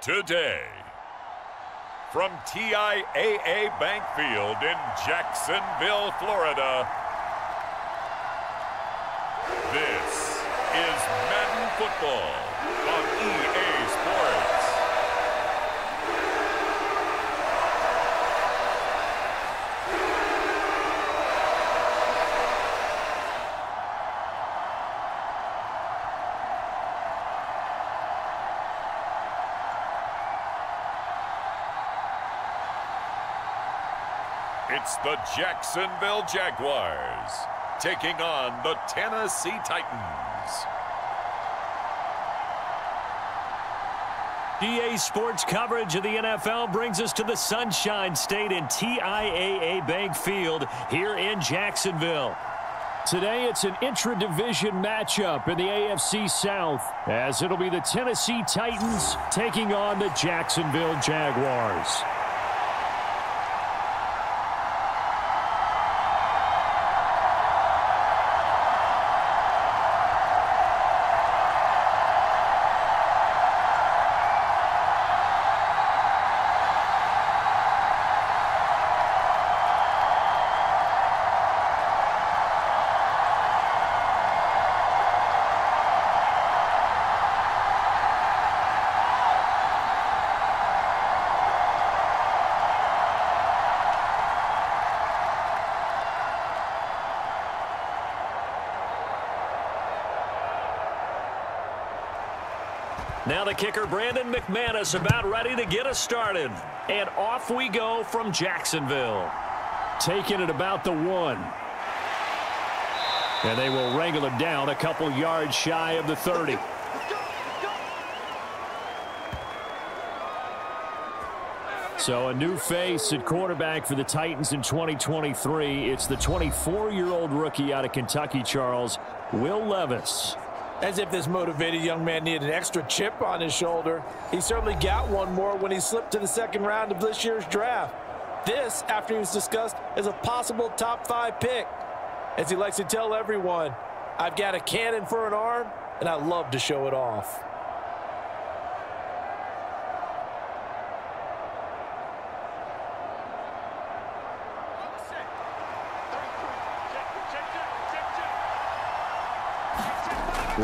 today. From TIAA Bank Field in Jacksonville, Florida, this is Madden Football on EA Sports. It's the Jacksonville Jaguars taking on the Tennessee Titans. EA Sports coverage of the NFL brings us to the Sunshine State in TIAA Bank Field here in Jacksonville. Today, it's an intra-division matchup in the AFC South, as it'll be the Tennessee Titans taking on the Jacksonville Jaguars. Now the kicker, Brandon McManus, about ready to get us started. And off we go from Jacksonville. Taking it about the one. And they will wrangle him down a couple yards shy of the 30. So a new face at quarterback for the Titans in 2023. It's the 24-year-old rookie out of Kentucky, Charles, Will Levis. As if this motivated young man needed an extra chip on his shoulder. He certainly got one more when he slipped to the second round of this year's draft. This, after he was discussed as a possible top five pick. As he likes to tell everyone, I've got a cannon for an arm, and I love to show it off.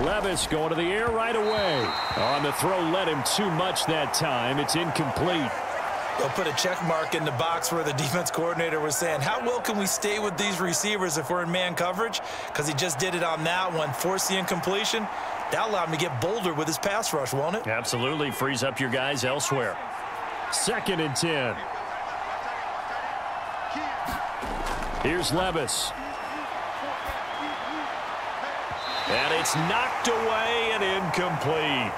Levis going to the air right away. On the throw, led him too much that time. It's incomplete. They'll put a check mark in the box where the defense coordinator was saying, how well can we stay with these receivers if we're in man coverage? Because he just did it on that one, forced the incompletion. That allowed him to get bolder with his pass rush, won't it? Absolutely. Frees up your guys elsewhere. Second and 10. Here's Levis. And it's knocked away and incomplete.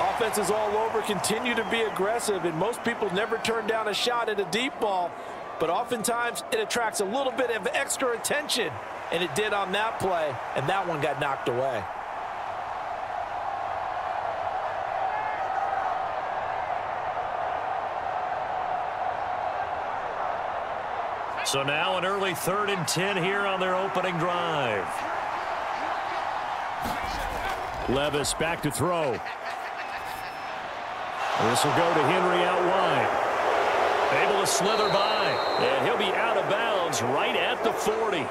Offenses all over continue to be aggressive, and most people never turn down a shot at a deep ball. But oftentimes, it attracts a little bit of extra attention, and it did on that play, and that one got knocked away. So now an early third and 10 here on their opening drive. Levis back to throw. This will go to Henry out wide. Able to slither by. And he'll be out of bounds right at the 40.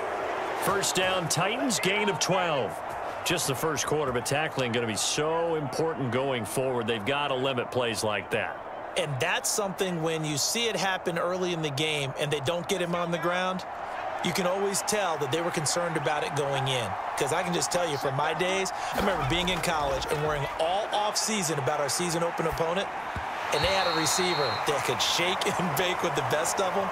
First down, Titans, gain of 12. Just the first quarter, but tackling going to be so important going forward. They've got to limit plays like that. And that's something when you see it happen early in the game and they don't get him on the ground, you can always tell that they were concerned about it going in. Because I can just tell you from my days, I remember being in college and worrying all off-season about our season open opponent, and they had a receiver that could shake and bake with the best of them.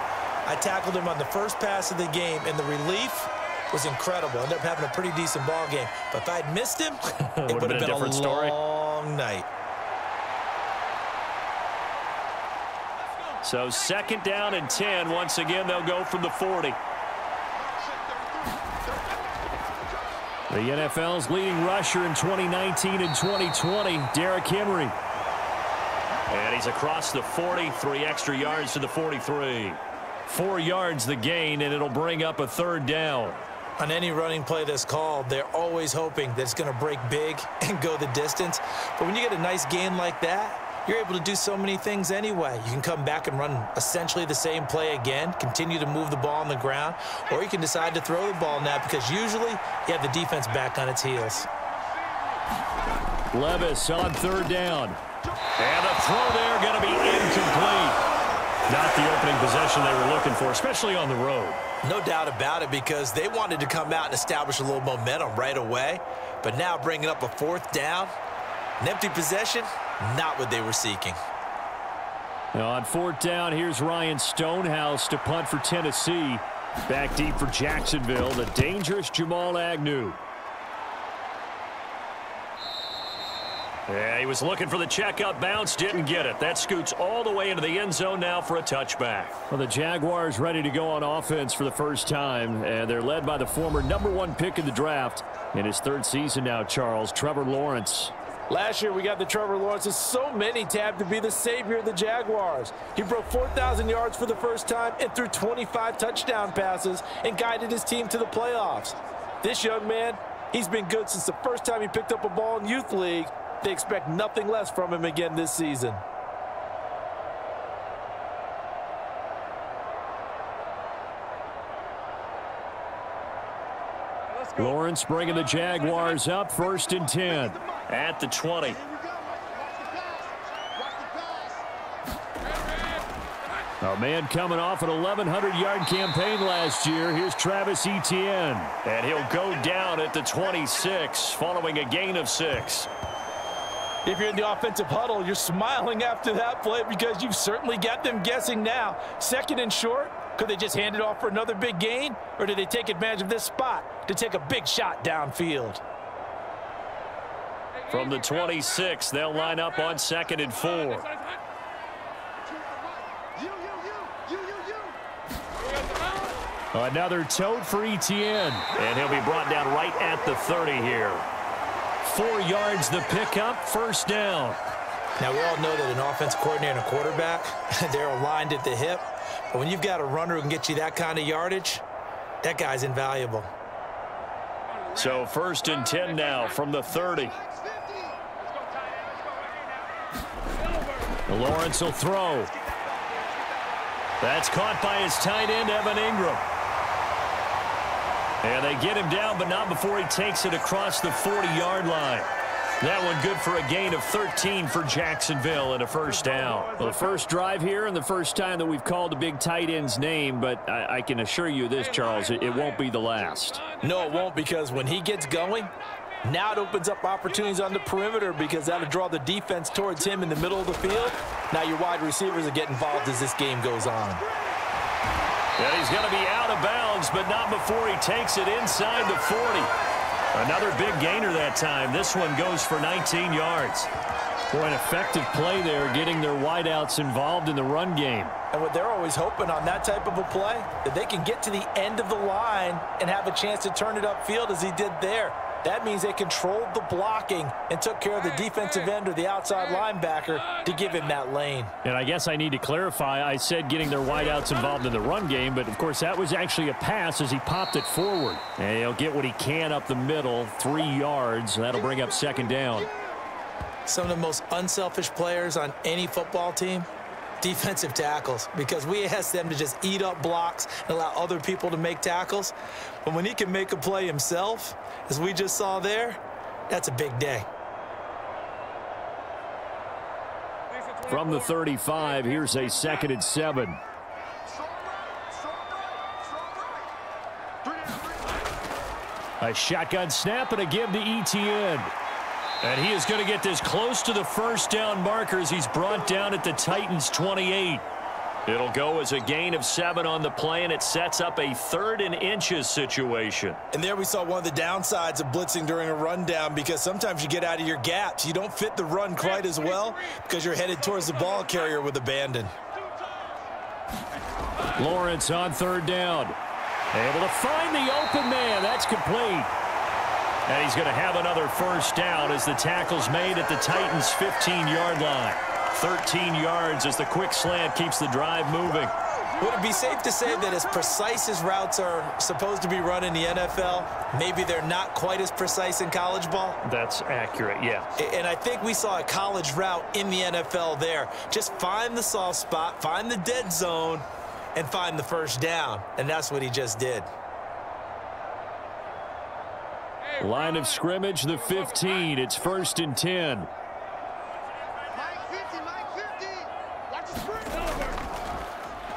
I tackled him on the first pass of the game, and the relief was incredible. Ended up having a pretty decent ball game. But if I'd missed him, it would have been, been, a, a story. long night. So second down and 10. Once again, they'll go from the 40. The NFL's leading rusher in 2019 and 2020, Derrick Henry. And he's across the 40, three extra yards to the 43. Four yards the gain, and it'll bring up a third down. On any running play that's called, they're always hoping that it's going to break big and go the distance. But when you get a nice gain like that, you're able to do so many things anyway. You can come back and run essentially the same play again, continue to move the ball on the ground, or you can decide to throw the ball now because usually you have the defense back on its heels. Levis on third down. And the throw there going to be incomplete. Not the opening possession they were looking for, especially on the road. No doubt about it because they wanted to come out and establish a little momentum right away. But now bringing up a fourth down, an empty possession, not what they were seeking. On fourth down, here's Ryan Stonehouse to punt for Tennessee. Back deep for Jacksonville, the dangerous Jamal Agnew. Yeah, he was looking for the checkup bounce, didn't get it. That scoots all the way into the end zone now for a touchback. Well, the Jaguars ready to go on offense for the first time, and they're led by the former number one pick in the draft in his third season now, Charles, Trevor Lawrence. Last year, we got the Trevor Lawrences. So many tabbed to be the savior of the Jaguars. He broke 4,000 yards for the first time and threw 25 touchdown passes and guided his team to the playoffs. This young man, he's been good since the first time he picked up a ball in Youth League they expect nothing less from him again this season. Lawrence bringing the Jaguars up first and 10 at the 20. A man coming off an 1,100-yard campaign last year. Here's Travis Etienne. And he'll go down at the 26 following a gain of six. If you're in the offensive huddle, you're smiling after that play because you've certainly got them guessing now. Second and short, could they just hand it off for another big gain? Or did they take advantage of this spot to take a big shot downfield? From the 26, they'll line up on second and four. Another tote for Etienne. And he'll be brought down right at the 30 here. Four yards the pickup, first down. Now, we all know that an offense coordinator and a quarterback, they're aligned at the hip. But when you've got a runner who can get you that kind of yardage, that guy's invaluable. So first and 10 now from the 30. Lawrence will throw. That's caught by his tight end, Evan Engram. And they get him down, but not before he takes it across the 40-yard line. That one good for a gain of 13 for Jacksonville and a first down. Well, the first drive here and the first time that we've called a big tight end's name, but I, I can assure you this, Charles, it, it won't be the last. No, it won't because when he gets going, now it opens up opportunities on the perimeter because that'll draw the defense towards him in the middle of the field. Now your wide receivers will get involved as this game goes on. And he's going to be out of bounds, but not before he takes it inside the 40. Another big gainer that time. This one goes for 19 yards. Boy, an effective play there, getting their wideouts involved in the run game. And what they're always hoping on that type of a play, that they can get to the end of the line and have a chance to turn it upfield as he did there. That means they controlled the blocking and took care of the defensive end or the outside linebacker to give him that lane. And I guess I need to clarify, I said getting their wideouts involved in the run game, but of course that was actually a pass as he popped it forward. And he'll get what he can up the middle, three yards. That'll bring up second down. Some of the most unselfish players on any football team defensive tackles because we ask them to just eat up blocks and allow other people to make tackles. But when he can make a play himself, as we just saw there, that's a big day. From the 35, here's a second and seven. A shotgun snap and a give to Etienne. And he is going to get this close to the first down markers. He's brought down at the Titans 28. It'll go as a gain of seven on the play, and it sets up a third and inches situation. And there we saw one of the downsides of blitzing during a rundown because sometimes you get out of your gaps. You don't fit the run quite as well because you're headed towards the ball carrier with abandon. Lawrence on third down. Able to find the open man. That's complete. And he's going to have another first down as the tackle's made at the Titans' 15-yard line. 13 yards as the quick slant keeps the drive moving. Would it be safe to say that as precise as routes are supposed to be run in the NFL, maybe they're not quite as precise in college ball? That's accurate, yeah. And I think we saw a college route in the NFL there. Just find the soft spot, find the dead zone, and find the first down. And that's what he just did. Line of scrimmage, the 15. It's first and 10.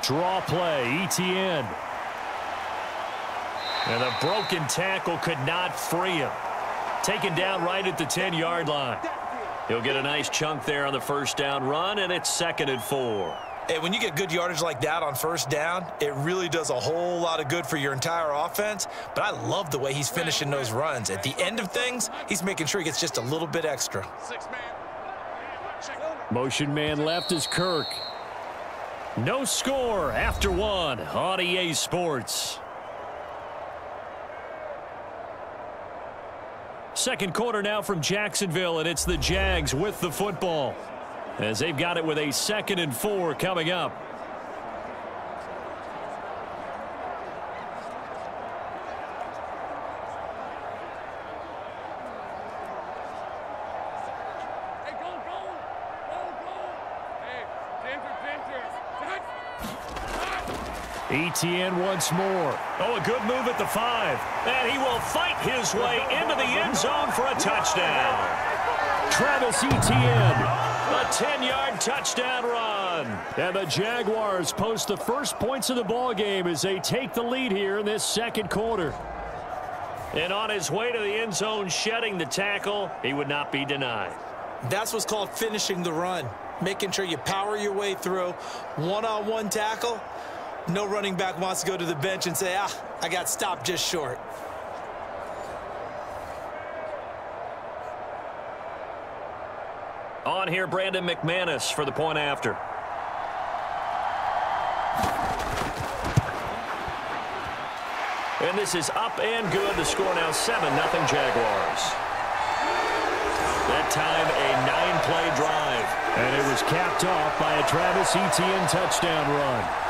Draw play, Etienne. And a broken tackle could not free him. Taken down right at the 10-yard line. He'll get a nice chunk there on the first down run, and it's second and four. Hey, when you get good yardage like that on first down, it really does a whole lot of good for your entire offense. But I love the way he's finishing those runs. At the end of things, he's making sure he gets just a little bit extra. Motion man left is Kirk. No score after one on EA Sports. Second quarter now from Jacksonville, and it's the Jags with the football. As they've got it with a second and four coming up. Etienne once more. Oh, a good move at the five. And he will fight his way into the end zone for a touchdown. Travis Etienne, a 10-yard touchdown run. And the Jaguars post the first points of the ball game as they take the lead here in this second quarter. And on his way to the end zone, shedding the tackle, he would not be denied. That's what's called finishing the run. Making sure you power your way through. One-on-one -on -one tackle, no running back wants to go to the bench and say, ah, I got stopped just short. On here, Brandon McManus for the point after. And this is up and good. The score now 7-0 Jaguars. That time a nine-play drive. And it was capped off by a Travis Etienne touchdown run.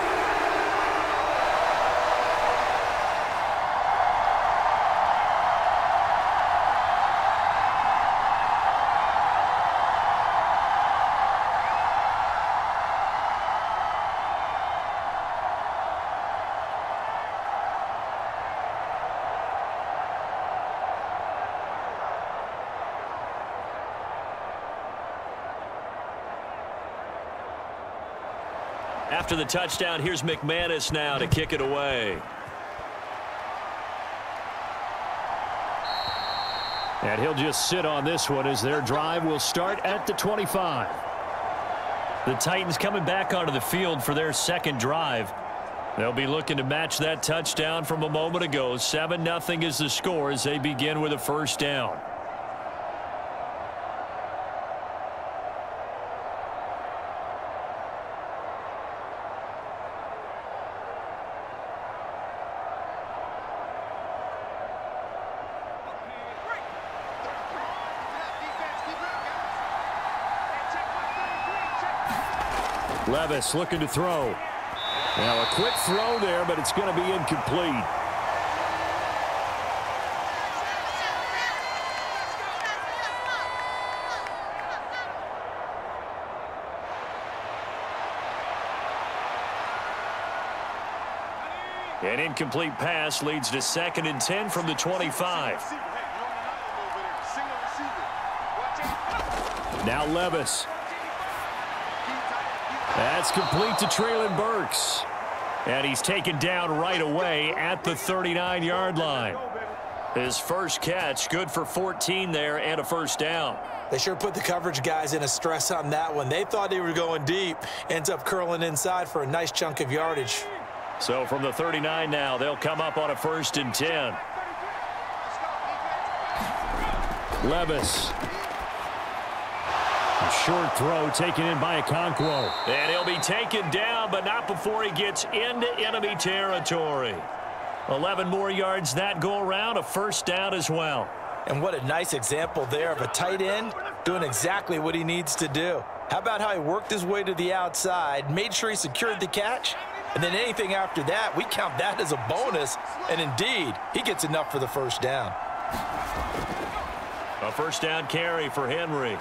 After the touchdown, here's McManus now to kick it away. And he'll just sit on this one as their drive will start at the 25. The Titans coming back onto the field for their second drive. They'll be looking to match that touchdown from a moment ago. 7-0 is the score as they begin with a first down. Levis looking to throw. Now a quick throw there, but it's going to be incomplete. An incomplete pass leads to second and 10 from the 25. Now Levis that's complete to Treylon Burks. And he's taken down right away at the 39-yard line. His first catch, good for 14 there and a first down. They sure put the coverage guys in a stress on that one. They thought they were going deep. Ends up curling inside for a nice chunk of yardage. So from the 39 now, they'll come up on a first and 10. Levis short throw taken in by Okonkwo. And he'll be taken down, but not before he gets into enemy territory. 11 more yards that go around, a first down as well. And what a nice example there of a tight end doing exactly what he needs to do. How about how he worked his way to the outside, made sure he secured the catch, And then anything after that, we count that as a bonus. And indeed, he gets enough for the first down. A first down carry for Henry.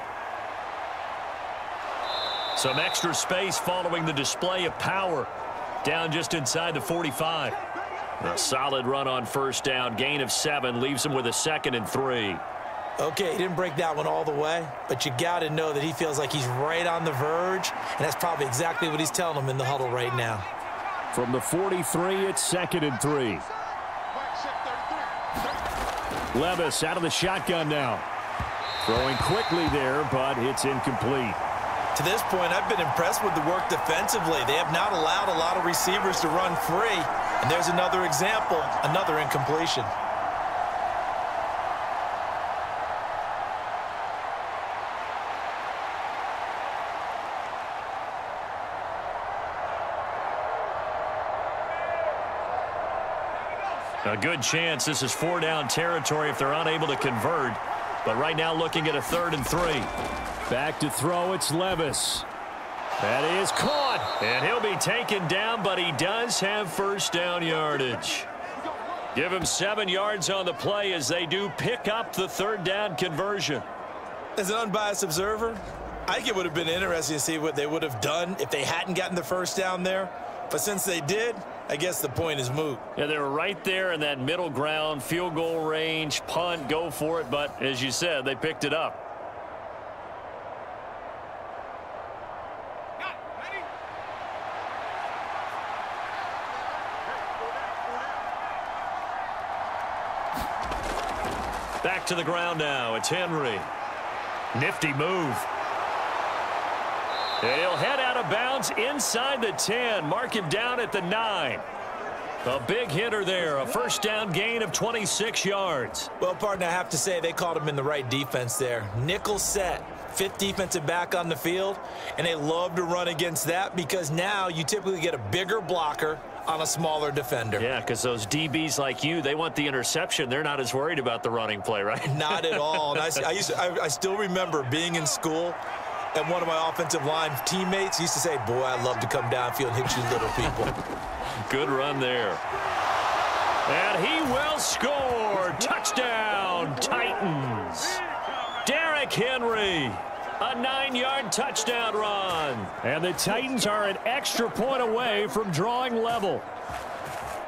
Some extra space following the display of power. Down just inside the 45. A solid run on first down. Gain of seven leaves him with a second and three. Okay, he didn't break that one all the way, but you got to know that he feels like he's right on the verge, and that's probably exactly what he's telling him in the huddle right now. From the 43, it's second and three. Levis out of the shotgun now. Throwing quickly there, but it's incomplete. To this point, I've been impressed with the work defensively. They have not allowed a lot of receivers to run free. And there's another example, another incompletion. A good chance this is four down territory if they're unable to convert. But right now looking at a third and three. Back to throw, it's Levis. That is caught, and he'll be taken down, but he does have first down yardage. Give him seven yards on the play as they do pick up the third down conversion. As an unbiased observer, I think it would have been interesting to see what they would have done if they hadn't gotten the first down there. But since they did, I guess the point is moot. Yeah, they were right there in that middle ground, field goal range, punt, go for it. But as you said, they picked it up. To the ground now. It's Henry. Nifty move. And he'll head out of bounds inside the 10. Mark him down at the 9. A big hitter there. A first down gain of 26 yards. Well, partner, I have to say they called him in the right defense there. Nickel set. Fifth defensive back on the field. And they love to run against that because now you typically get a bigger blocker on a smaller defender. Yeah, because those DBs like you, they want the interception. They're not as worried about the running play, right? Not at all. I, I, used to, I, I still remember being in school and one of my offensive line teammates used to say, boy, I love to come downfield and hit you little people. Good run there. And he will score. Touchdown, Titans. Derrick Henry. A nine-yard touchdown run. And the Titans are an extra point away from drawing level.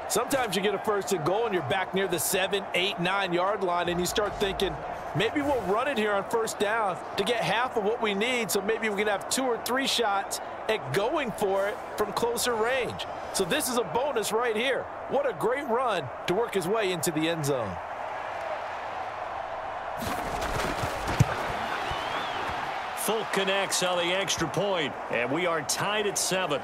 Sometimes you get a first and goal and you're back near the seven, eight, nine-yard line, and you start thinking, maybe we'll run it here on first down to get half of what we need, so maybe we can have two or three shots at going for it from closer range. So this is a bonus right here. What a great run to work his way into the end zone. Folk connects on the extra point, and we are tied at seven.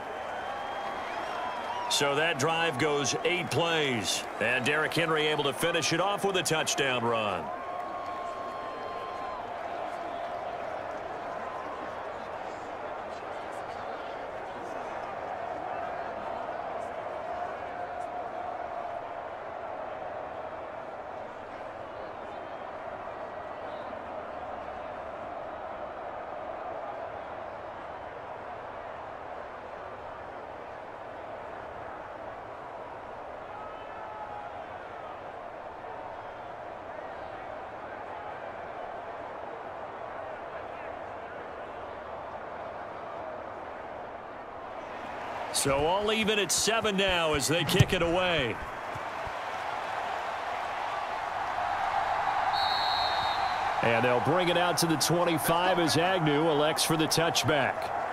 So that drive goes eight plays, and Derrick Henry able to finish it off with a touchdown run. So all even at seven now as they kick it away. And they'll bring it out to the 25 as Agnew elects for the touchback.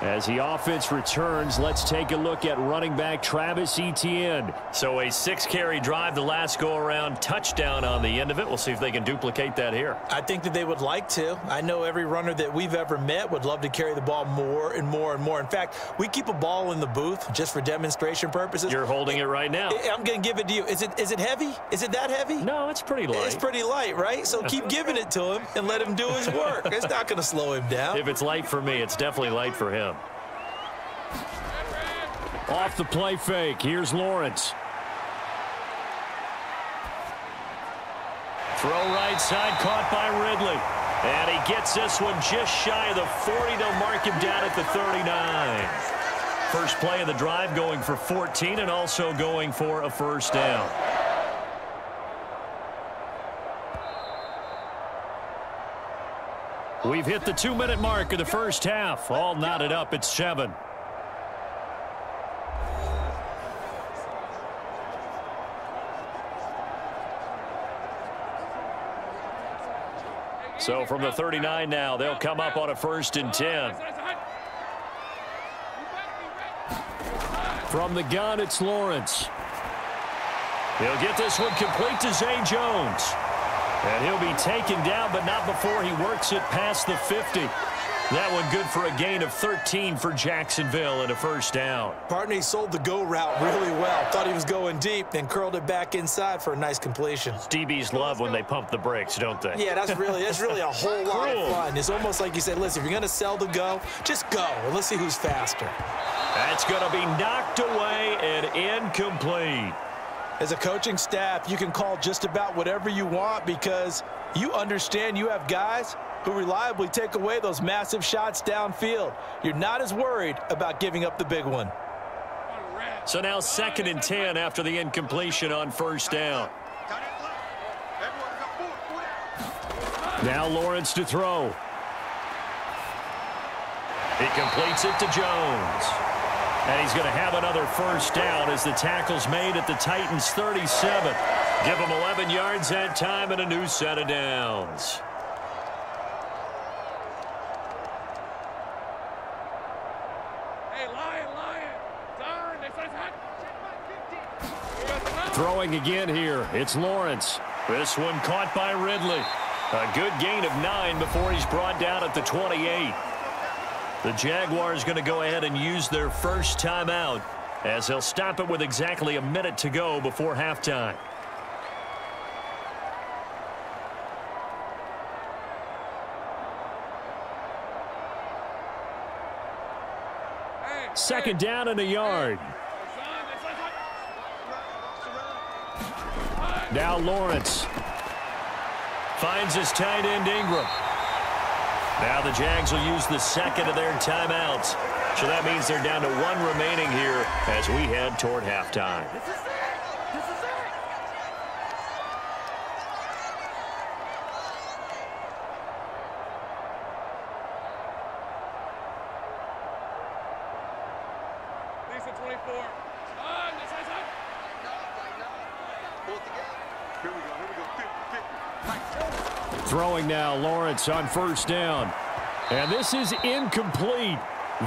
As the offense returns, let's take a look at running back Travis Etienne. So a six-carry drive the last go-around, touchdown on the end of it. We'll see if they can duplicate that here. I think that they would like to. I know every runner that we've ever met would love to carry the ball more and more and more. In fact, we keep a ball in the booth just for demonstration purposes. You're holding it right now. I'm going to give it to you. Is it is it heavy? Is it that heavy? No, it's pretty light. It's pretty light, right? So keep giving it to him and let him do his work. It's not going to slow him down. If it's light for me, it's definitely light for him. Off the play fake. Here's Lawrence. Throw right side caught by Ridley. And he gets this one just shy of the 40. They'll mark him down at the 39. First play of the drive going for 14 and also going for a first down. We've hit the two-minute mark of the first half. All knotted up at seven. So from the 39 now, they'll come up on a first and 10. From the gun, it's Lawrence. He'll get this one complete to Zay Jones. And he'll be taken down, but not before he works it past the 50. That one good for a gain of 13 for Jacksonville and a first down. Partney sold the go route really well. Thought he was going deep and curled it back inside for a nice completion. DBs love when they pump the brakes, don't they? Yeah, that's really that's really a whole lot of fun. It's almost like you said, listen, if you're going to sell the go, just go, and let's see who's faster. That's going to be knocked away and incomplete. As a coaching staff, you can call just about whatever you want because you understand you have guys who reliably take away those massive shots downfield. You're not as worried about giving up the big one. So now second and 10 after the incompletion on first down. Now Lawrence to throw. He completes it to Jones. And he's going to have another first down as the tackle's made at the Titans 37. Give him 11 yards that time and a new set of downs. Throwing again here. It's Lawrence. This one caught by Ridley. A good gain of nine before he's brought down at the 28. The Jaguars going to go ahead and use their first timeout as they'll stop it with exactly a minute to go before halftime. Second down and a yard. Now Lawrence finds his tight end Engram. Now the Jags will use the second of their timeouts. So that means they're down to one remaining here as we head toward halftime. Throwing now, Lawrence on first down. And this is incomplete.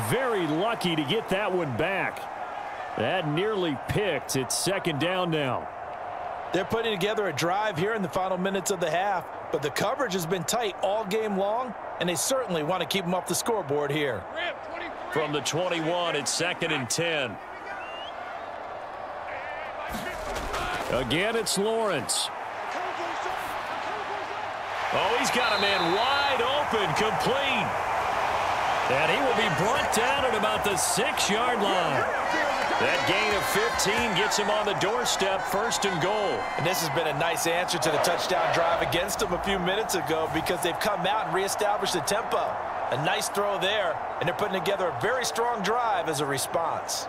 Very lucky to get that one back. That nearly picked. It's second down now. They're putting together a drive here in the final minutes of the half, but the coverage has been tight all game long, and they certainly want to keep them off the scoreboard here. From the 21, it's second and 10. Again, it's Lawrence. Oh, he's got a man wide open, complete. And he will be brought down at about the six-yard line. That gain of 15 gets him on the doorstep, first and goal. And this has been a nice answer to the touchdown drive against them a few minutes ago because they've come out and reestablished the tempo. A nice throw there, and they're putting together a very strong drive as a response.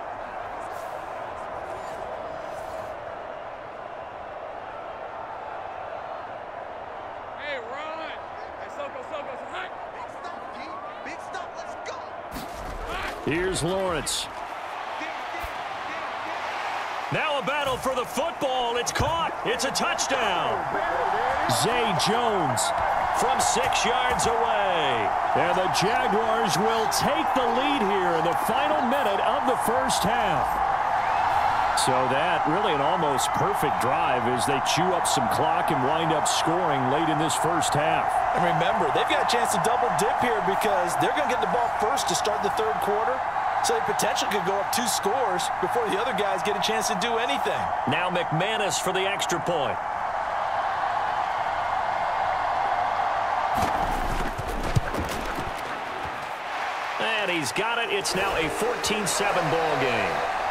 Here's Lawrence. Now a battle for the football. It's caught. It's a touchdown. Zay Jones from six yards away. And the Jaguars will take the lead here in the final minute of the first half. So that really an almost perfect drive as they chew up some clock and wind up scoring late in this first half. And remember, they've got a chance to double dip here because they're going to get the ball first to start the third quarter. So they potentially could go up two scores before the other guys get a chance to do anything. Now McManus for the extra point. And he's got it. It's now a 14-7 ball game.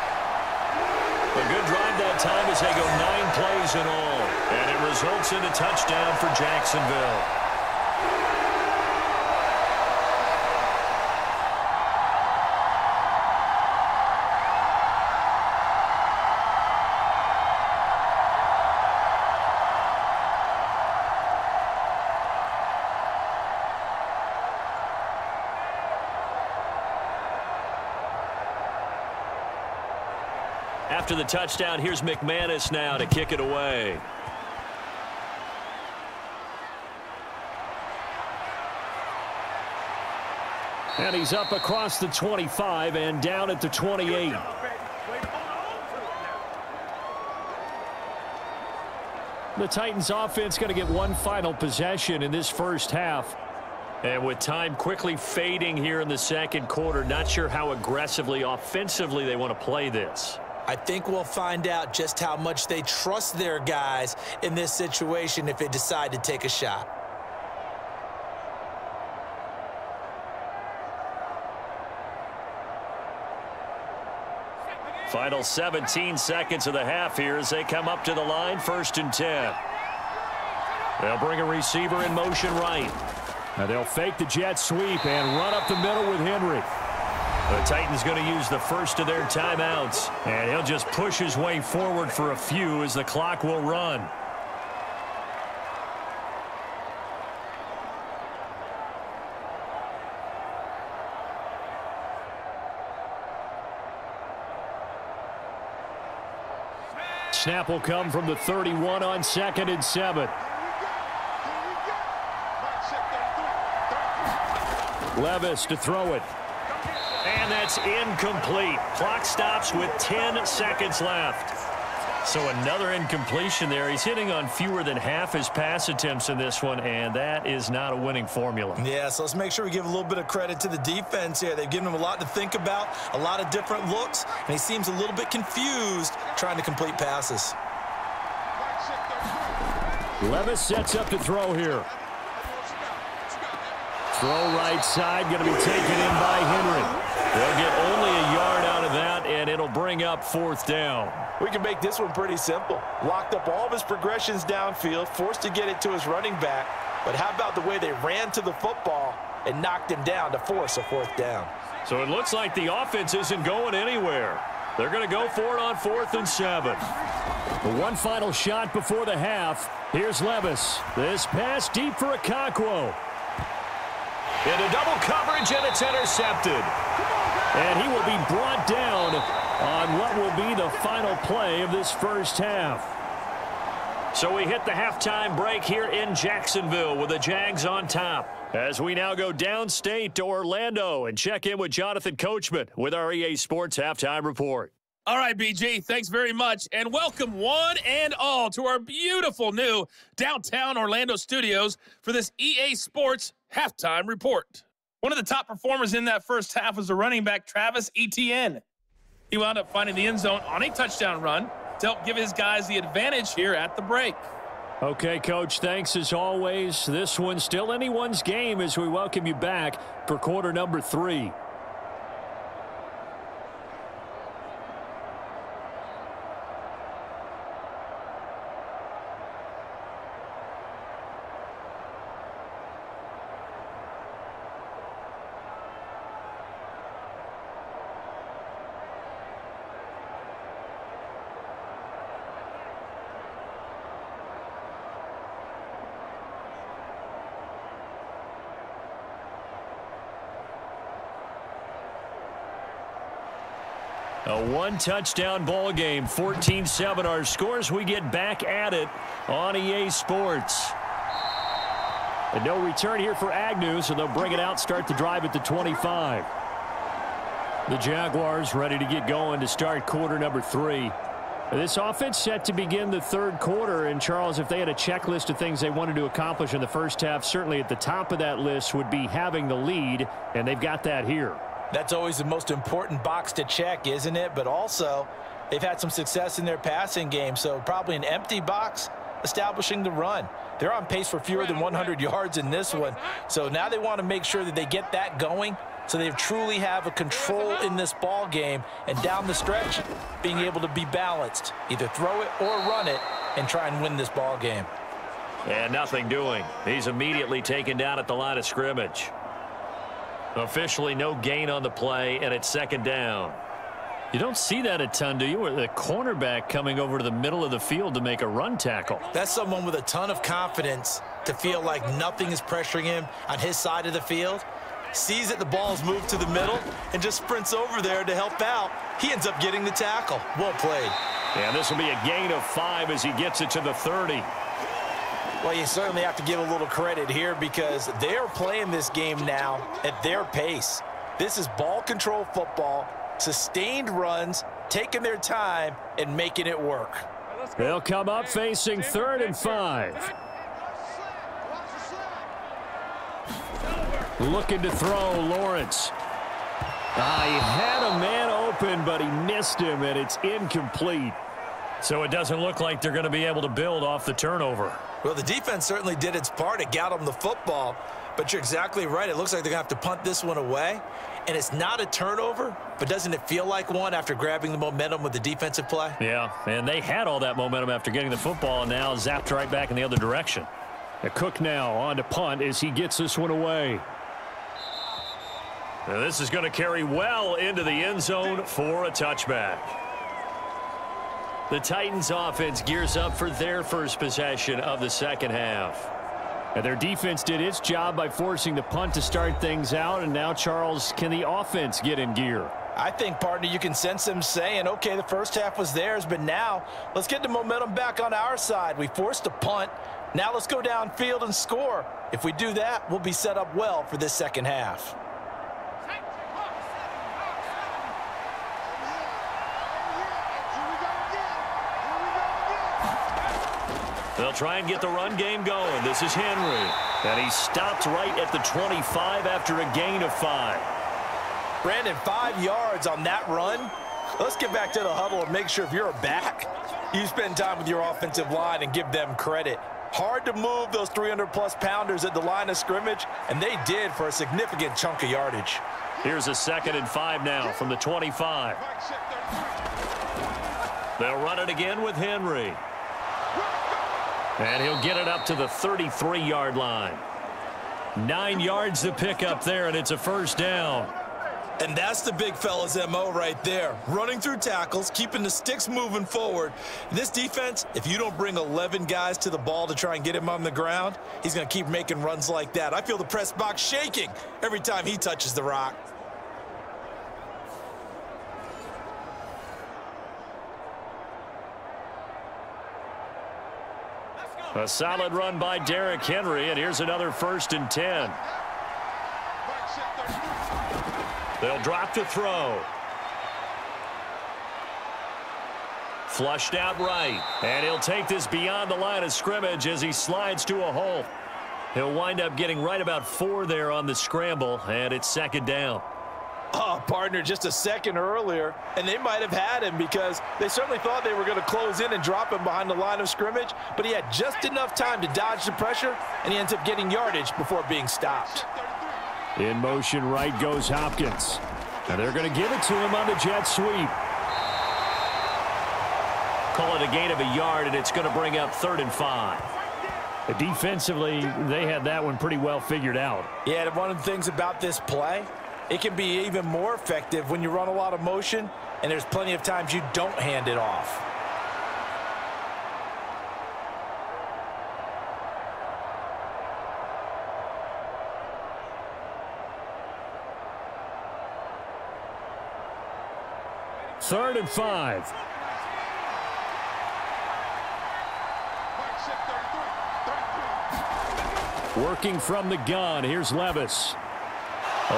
A good drive that time as they go nine plays in all. And it results in a touchdown for Jacksonville. After the touchdown, here's McManus now to kick it away. And he's up across the 25 and down at the 28. The Titans offense going to get one final possession in this first half. And with time quickly fading here in the second quarter, not sure how aggressively, offensively they want to play this. I think we'll find out just how much they trust their guys in this situation if they decide to take a shot. Final 17 seconds of the half here as they come up to the line, first and 10. They'll bring a receiver in motion right. Now they'll fake the jet sweep and run up the middle with Henry. The Titans going to use the first of their timeouts, and he'll just push his way forward for a few as the clock will run. Snap will come from the 31 on second and seven. Levis to throw it. That's incomplete. Clock stops with 10 seconds left. So another incompletion there. He's hitting on fewer than half his pass attempts in this one, and that is not a winning formula. Yeah, so let's make sure we give a little bit of credit to the defense here. They've given him a lot to think about, a lot of different looks, and he seems a little bit confused trying to complete passes. Levis sets up to throw here. Throw right side, going to be taken in by Henry. They'll get only a yard out of that, and it'll bring up fourth down. We can make this one pretty simple. Locked up all of his progressions downfield, forced to get it to his running back. But how about the way they ran to the football and knocked him down to force a fourth down? So it looks like the offense isn't going anywhere. They're going to go for it on fourth and seven. The one final shot before the half. Here's Levis. This pass deep for Okonkwo. Into double coverage, and it's intercepted. And he will be brought down on what will be the final play of this first half. So we hit the halftime break here in Jacksonville with the Jags on top. As we now go downstate to Orlando and check in with Jonathan Coachman with our EA Sports Halftime Report. All right, BG, thanks very much. And welcome one and all to our beautiful new downtown Orlando studios for this EA Sports Halftime Report. One of the top performers in that first half was the running back Travis Etienne. He wound up finding the end zone on a touchdown run to help give his guys the advantage here at the break. Okay, Coach, thanks as always. This one's still anyone's game as we welcome you back for quarter number three. A one-touchdown ball game, 14-7 our scores. We get back at it on EA Sports. And no return here for Agnew, so they'll bring it out, start the drive at the 25. The Jaguars ready to get going to start quarter number three. This offense set to begin the third quarter. And, Charles, if they had a checklist of things they wanted to accomplish in the first half, certainly at the top of that list would be having the lead, and they've got that here. That's always the most important box to check, isn't it? But also, they've had some success in their passing game, so probably an empty box establishing the run. They're on pace for fewer than 100 yards in this one, so now they want to make sure that they get that going so they truly have a control in this ball game and down the stretch being able to be balanced, either throw it or run it and try and win this ball game. And nothing doing. He's immediately taken down at the line of scrimmage. Officially no gain on the play, and it's second down. You don't see that a ton, do you? Where the cornerback coming over to the middle of the field to make a run tackle. That's someone with a ton of confidence to feel like nothing is pressuring him on his side of the field. sees that the ball's moved to the middle, and just sprints over there to help out. He ends up getting the tackle. Well played. And this will be a gain of five as he gets it to the 30. Well, you certainly have to give a little credit here because they're playing this game now at their pace. This is ball control football, sustained runs, taking their time, and making it work. They'll come up facing third and five. Looking to throw, Lawrence. Ah, he had a man open, but he missed him, and it's incomplete. So it doesn't look like they're going to be able to build off the turnover. Well, the defense certainly did its part. It got them the football. But you're exactly right. It looks like they're going to have to punt this one away. And it's not a turnover, but doesn't it feel like one after grabbing the momentum with the defensive play? Yeah, and they had all that momentum after getting the football, and now zapped right back in the other direction. A Cooke now on to punt as he gets this one away. Now this is going to carry well into the end zone for a touchback. The Titans offense gears up for their first possession of the second half. And their defense did its job by forcing the punt to start things out, and now, Charles, can the offense get in gear? I think, partner, you can sense them saying, okay, the first half was theirs, but now let's get the momentum back on our side. We forced a punt. Now let's go downfield and score. If we do that, we'll be set up well for this second half. They'll try and get the run game going. This is Henry. And he stopped right at the 25 after a gain of five. Brandon, five yards on that run. Let's get back to the huddle and make sure if you're a back, you spend time with your offensive line and give them credit. Hard to move those 300-plus pounders at the line of scrimmage, and they did for a significant chunk of yardage. Here's a second and five now from the 25. They'll run it again with Henry. And he'll get it up to the 33-yard line. Nine yards to pick up there, and it's a first down. And that's the big fella's MO right there. Running through tackles, keeping the sticks moving forward. This defense, if you don't bring 11 guys to the ball to try and get him on the ground, he's going to keep making runs like that. I feel the press box shaking every time he touches the rock. A solid run by Derrick Henry, and here's another first and 10. They'll drop the throw. Flushed out right. And he'll take this beyond the line of scrimmage as he slides to a hole. He'll wind up getting right about four there on the scramble, and it's second down. Oh, partner, just a second earlier, and they might have had him because they certainly thought they were going to close in and drop him behind the line of scrimmage, but he had just enough time to dodge the pressure, and he ends up getting yardage before being stopped. In motion right goes Hopkins. And they're going to give it to him on the jet sweep. Call it a gain of a yard, and it's going to bring up third and five. Defensively, they had that one pretty well figured out. Yeah, one of the things about this play, it can be even more effective when you run a lot of motion, and there's plenty of times you don't hand it off. Third and five. Working from the gun. Here's Levis.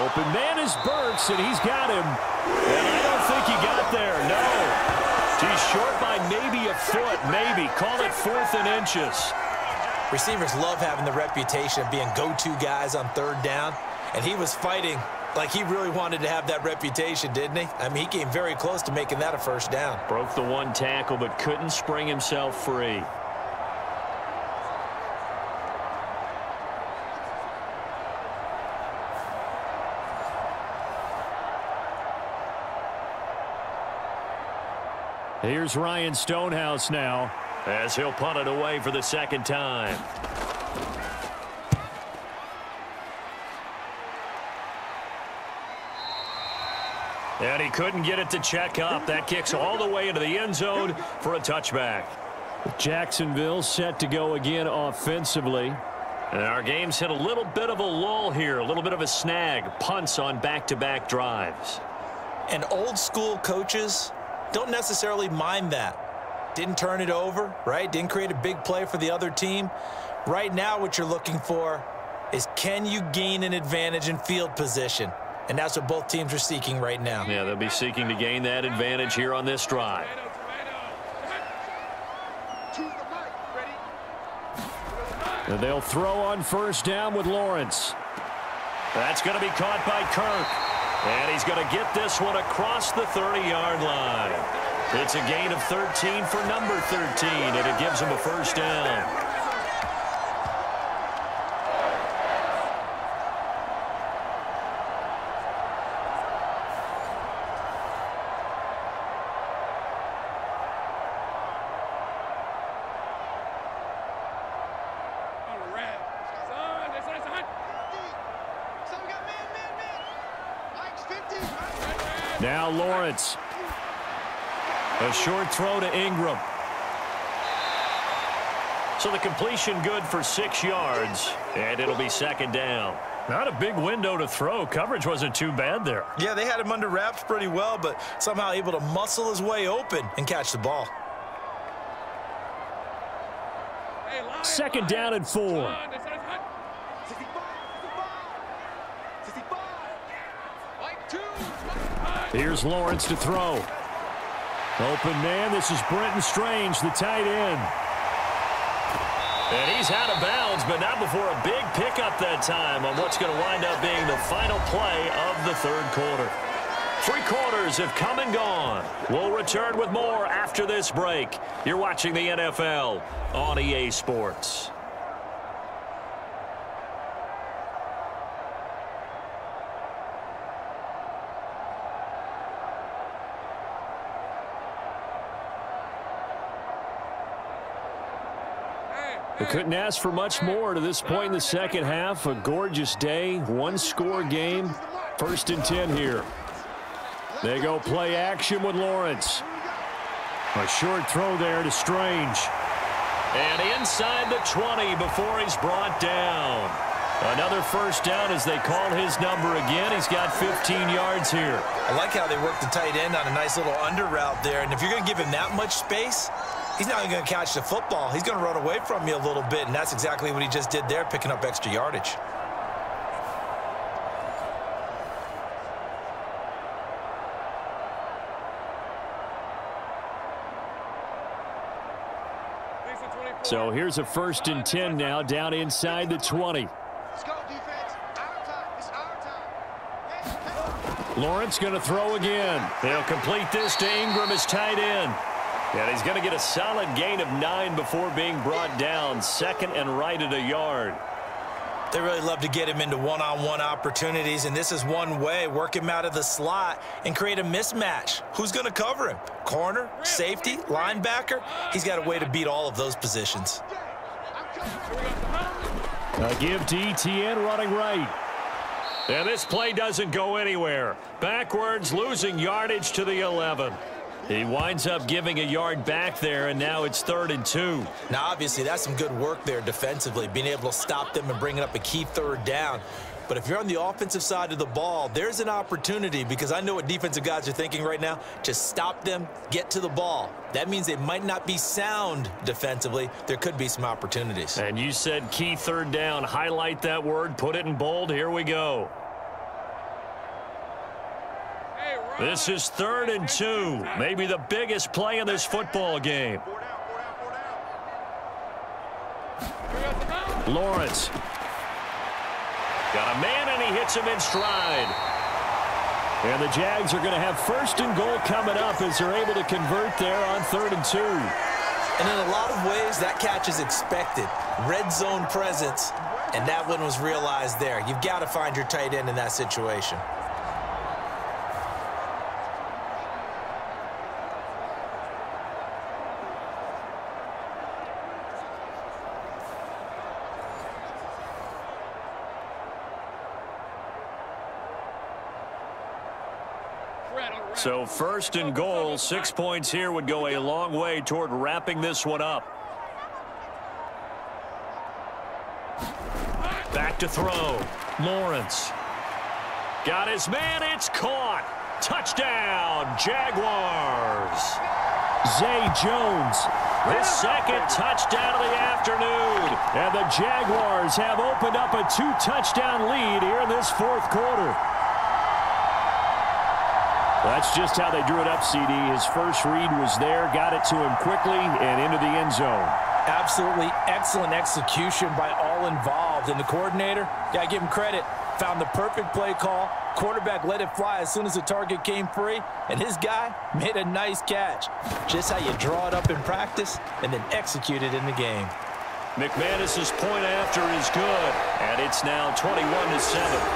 Open man is Burks, and he's got him. And I don't think he got there. No. He's short by maybe a foot, maybe. Call it fourth and inches. Receivers love having the reputation of being go-to guys on third down, and he was fighting like he really wanted to have that reputation, didn't he? I mean, he came very close to making that a first down. Broke the one tackle, but couldn't spring himself free. Here's Ryan Stonehouse now as he'll punt it away for the second time. And he couldn't get it to check up. That kicks all the way into the end zone for a touchback. Jacksonville set to go again offensively. And our game's hit a little bit of a lull here, a little bit of a snag, punts on back-to-back -back drives. And old school coaches don't necessarily mind that. Didn't turn it over, right? Didn't create a big play for the other team. Right now what you're looking for is can you gain an advantage in field position? And that's what both teams are seeking right now. Yeah, they'll be seeking to gain that advantage here on this drive. And they'll throw on first down with Lawrence. That's going to be caught by Kirk. And he's going to get this one across the 30-yard line. It's a gain of 13 for number 13, and it gives him a first down. Now Lawrence. A short throw to Engram. So the completion good for six yards, and it'll be second down. Not a big window to throw. Coverage wasn't too bad there. Yeah, they had him under wraps pretty well, but somehow able to muscle his way open and catch the ball. Second down and four. Here's Lawrence to throw. Open man, this is Brenton Strange, the tight end. And he's out of bounds, but not before a big pickup that time on what's going to wind up being the final play of the third quarter. Three quarters have come and gone. We'll return with more after this break. You're watching the NFL on EA Sports. We couldn't ask for much more to this point in the second half. A gorgeous day, one-score game. First and 10 here. They go play action with Lawrence. A short throw there to Strange. And inside the 20 before he's brought down. Another first down as they call his number again. He's got 15 yards here. I like how they work the tight end on a nice little under route there. And if you're going to give him that much space, he's not even going to catch the football. He's going to run away from you a little bit, and that's exactly what he just did there, picking up extra yardage. So here's a first and 10 now down inside the 20. Lawrence going to throw again. They'll complete this to Engram as tight end. And he's going to get a solid gain of nine before being brought down. Second and right at a yard. They really love to get him into one-on-one -on -one opportunities, and this is one way. Work him out of the slot and create a mismatch. Who's going to cover him? Corner, safety, linebacker? He's got a way to beat all of those positions. A give to Etienne running right. And this play doesn't go anywhere. Backwards, losing yardage to the 11. He winds up giving a yard back there, and now it's third and two. Now, obviously, that's some good work there defensively, being able to stop them and bringing up a key third down. But if you're on the offensive side of the ball, there's an opportunity because I know what defensive guys are thinking right now. Just stop them, get to the ball. That means they might not be sound defensively. There could be some opportunities. And you said key third down. Highlight that word. Put it in bold. Here we go. This is third and two. Maybe the biggest play in this football game. Lawrence. Got a man, and he hits him in stride. And the Jags are going to have first and goal coming up as they're able to convert there on third and two. And in a lot of ways, that catch is expected. Red zone presence, and that one was realized there. You've got to find your tight end in that situation. So first and goal, six points here would go a long way toward wrapping this one up. Back to throw. Lawrence. Got his man. It's caught. Touchdown, Jaguars. Zay Jones, the second touchdown of the afternoon. And the Jaguars have opened up a two-touchdown lead here in this fourth quarter. That's just how they drew it up, CD. His first read was there, got it to him quickly, and into the end zone. Absolutely excellent execution by all involved. And the coordinator, got to give him credit, found the perfect play call. Quarterback let it fly as soon as the target came free, and his guy made a nice catch. Just how you draw it up in practice and then execute it in the game. McManus's point after is good, and it's now 21 to 7.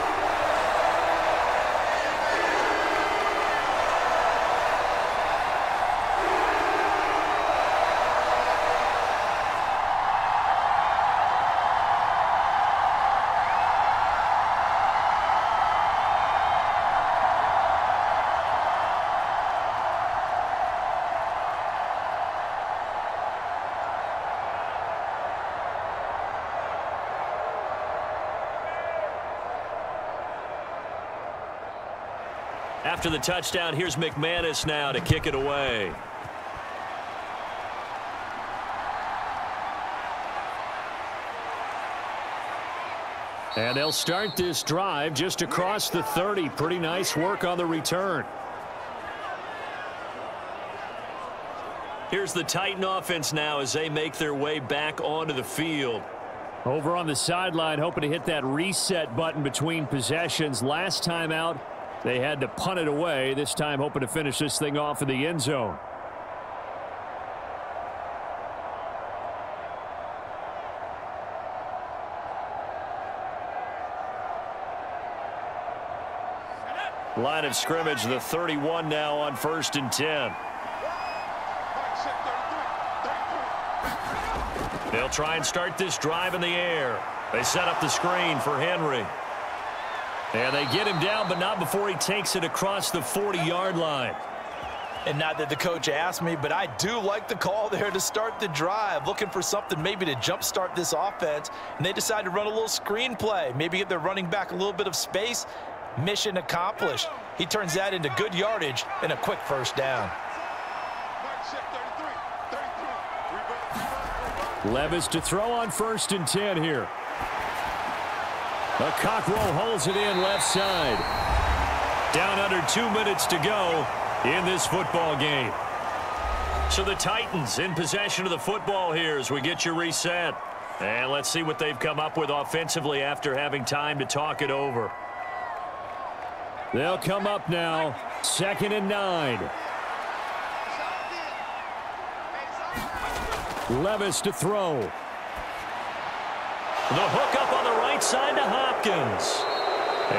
After the touchdown, here's McManus now to kick it away. And they'll start this drive just across the 30. Pretty nice work on the return. Here's the Titan offense now as they make their way back onto the field. Over on the sideline, hoping to hit that reset button between possessions. Last time out, they had to punt it away. This time hoping to finish this thing off in the end zone. Line of scrimmage, the 31 now on first and 10. They'll try and start this drive in the air. They set up the screen for Henry. And they get him down, but not before he takes it across the 40-yard line. And not that the coach asked me, but I do like the call there to start the drive, looking for something maybe to jumpstart this offense. And they decide to run a little screen play, maybe get their running back a little bit of space. Mission accomplished. He turns that into good yardage and a quick first down. Levis to throw on first and 10 here. The Cockrell holds it in left side. Down under two minutes to go in this football game. So the Titans in possession of the football here as we get you reset. And let's see what they've come up with offensively after having time to talk it over. They'll come up now. Second and nine. Levis to throw. The hook up on right side to Hopkins.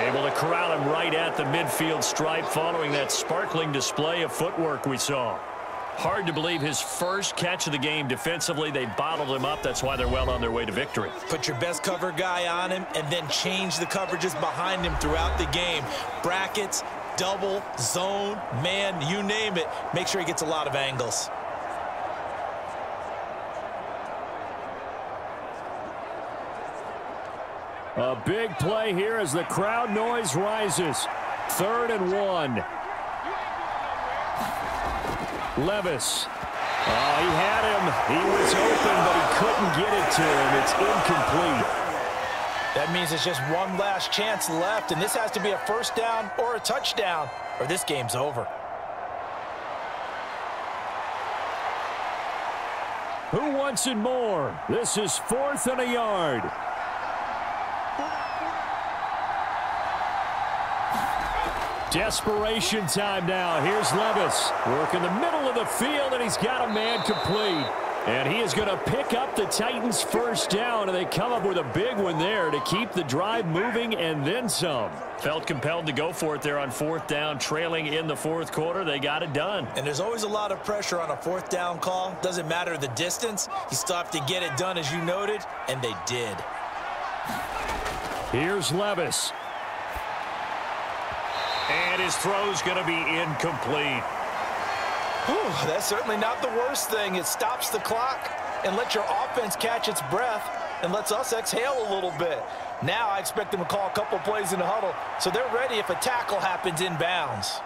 Able to corral him right at the midfield stripe following that sparkling display of footwork we saw. Hard to believe his first catch of the game defensively. They bottled him up. That's why they're well on their way to victory. Put your best cover guy on him and then change the coverages behind him throughout the game. Brackets, double, zone, man, you name it. Make sure he gets a lot of angles. A big play here as the crowd noise rises. Third and one. Levis. Oh, he had him. He was open, but he couldn't get it to him. It's incomplete. That means it's just one last chance left, and this has to be a first down or a touchdown, or this game's over. Who wants it more? This is fourth and a yard. Desperation time now. Here's Levis. Working in the middle of the field, and he's got a man complete. And he is going to pick up the Titans' first down, and they come up with a big one there to keep the drive moving and then some. Felt compelled to go for it there on fourth down, trailing in the fourth quarter. They got it done. And there's always a lot of pressure on a fourth down call. Doesn't matter the distance. You still have to get it done, as you noted, and they did. Here's Levis. His throw's going to be incomplete. Whew, that's certainly not the worst thing. It stops the clock and lets your offense catch its breath and lets us exhale a little bit. Now I expect them to call a couple plays in the huddle, so they're ready if a tackle happens inbounds.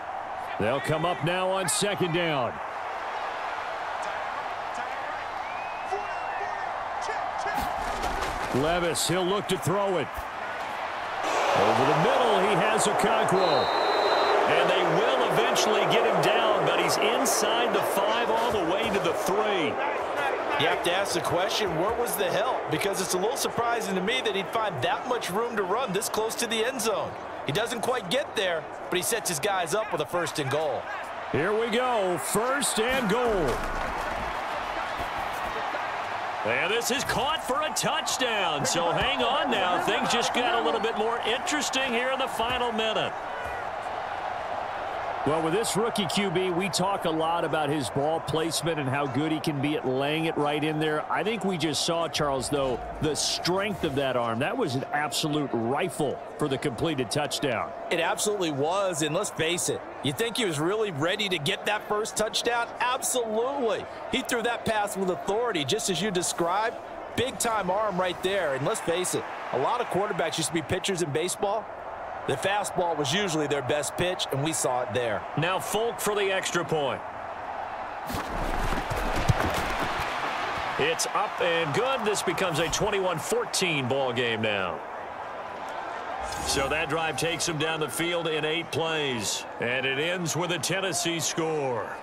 They'll come up now on second down. Levis, he'll look to throw it. Over the middle, he has a Okonkwo. And they will eventually get him down, but he's inside the five all the way to the three. You have to ask the question, where was the help? Because it's a little surprising to me that he'd find that much room to run this close to the end zone. He doesn't quite get there, but he sets his guys up with a first and goal. Here we go, first and goal. And this is caught for a touchdown. So hang on now. Things just got a little bit more interesting here in the final minute. Well, with this rookie QB, we talk a lot about his ball placement and how good he can be at laying it right in there. I think we just saw, Charles, though, the strength of that arm. That was an absolute rifle for the completed touchdown. It absolutely was, and let's face it, you think he was really ready to get that first touchdown? Absolutely. He threw that pass with authority, just as you described. Big-time arm right there, and let's face it, a lot of quarterbacks used to be pitchers in baseball. The fastball was usually their best pitch, and we saw it there. Now Folk for the extra point. It's up and good. This becomes a 21-14 ball game now. So that drive takes them down the field in eight plays. And it ends with a Tennessee score.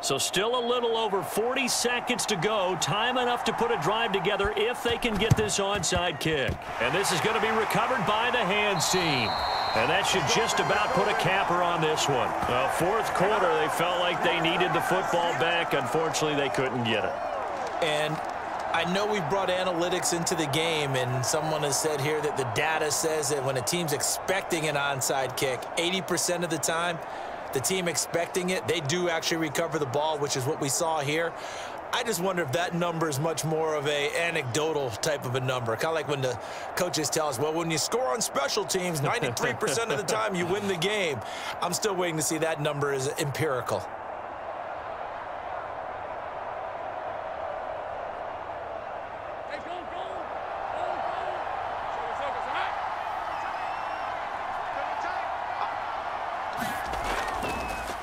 So still a little over 40 seconds to go. Time enough to put a drive together if they can get this onside kick. And this is going to be recovered by the hands team. And that should just about put a capper on this one. Well, fourth quarter, they felt like they needed the football back. Unfortunately, they couldn't get it. And I know we brought analytics into the game, and someone has said here that the data says that when a team's expecting an onside kick, 80% of the time, the team expecting it, they do actually recover the ball, which is what we saw here. I just wonder if that number is much more of a anecdotal type of a number. Kind of like when the coaches tell us, well, when you score on special teams, 93% of the time you win the game. I'm still waiting to see that number is empirical.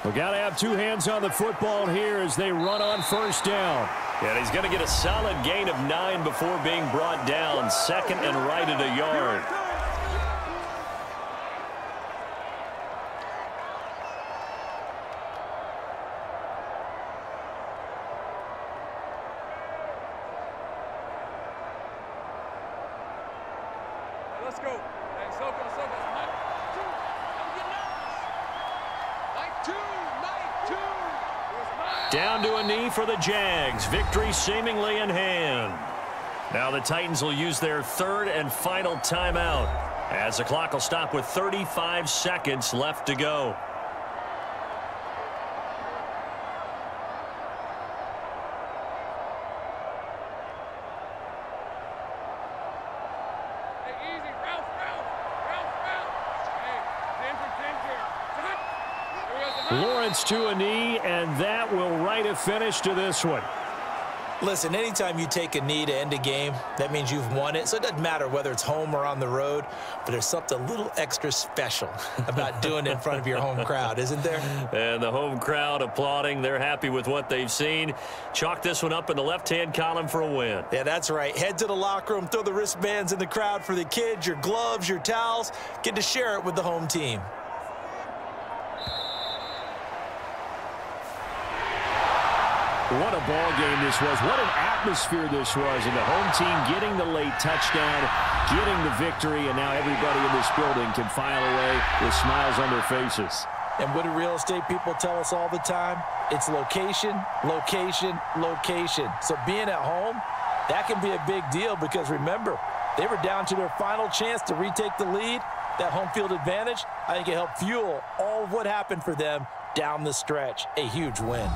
We got to have two hands on the football here as they run on first down. And he's going to get a solid gain of nine before being brought down. Second and right at a yard. Let's go. Hey, Soka, Soka. Night two. I'm getting nervous. Night two. Night two. It was night. Down to a knee for the Jags. Victory seemingly in hand. Now the Titans will use their third and final timeout as the clock will stop with 35 seconds left to go. Lawrence to a knee, and that will finish to this one. Listen, anytime you take a knee to end a game, that means you've won it. So it doesn't matter whether it's home or on the road, but there's something a little extra special about doing it in front of your home crowd, isn't there? And the home crowd applauding. They're happy with what they've seen. Chalk this one up in the left-hand column for a win. Yeah, that's right. Head to the locker room, throw the wristbands in the crowd for the kids, your gloves, your towels. Get to share it with the home team. Ball game this was. What an atmosphere this was. And the home team getting the late touchdown, getting the victory, and now everybody in this building can file away with smiles on their faces. And what do real estate people tell us all the time? It's location, location, location. So being at home, that can be a big deal because remember, they were down to their final chance to retake the lead, that home field advantage, I think it helped fuel all of what happened for them down the stretch. A huge win.